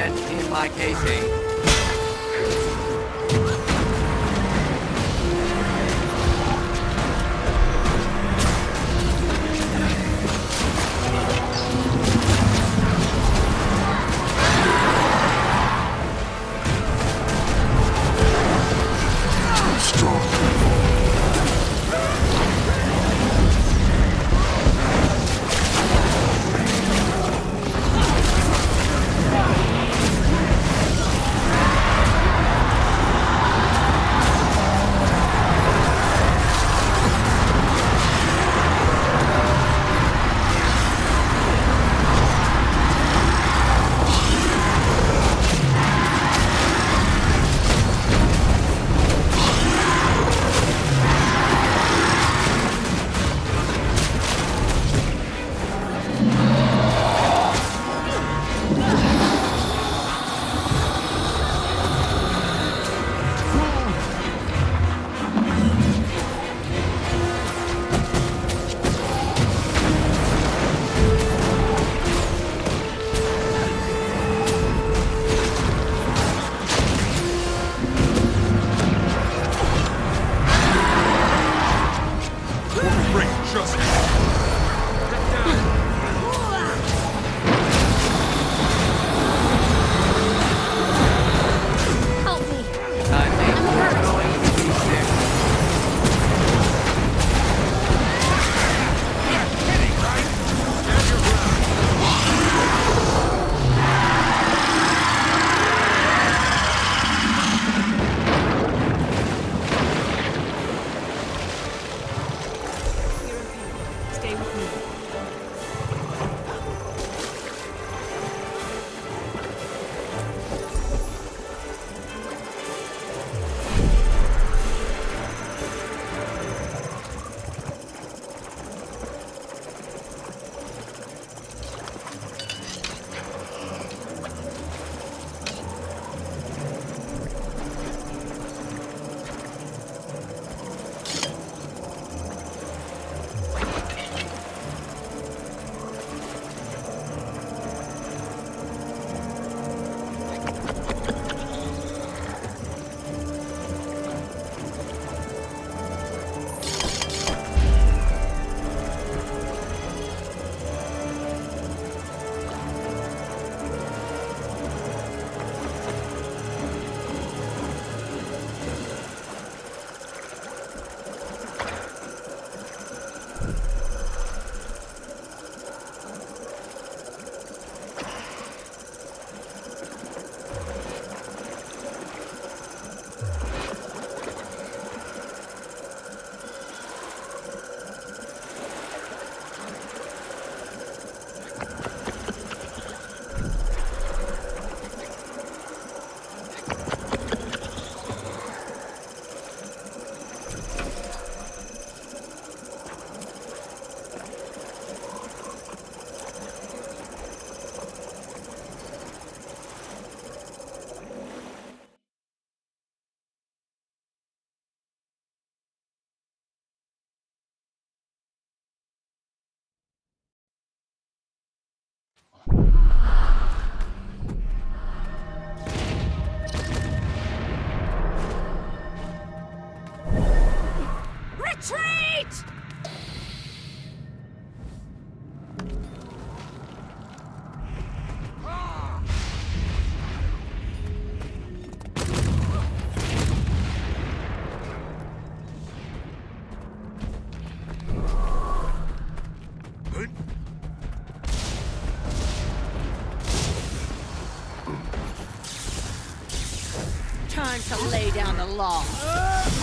dead in my casing. Retreat! Time to lay down the law.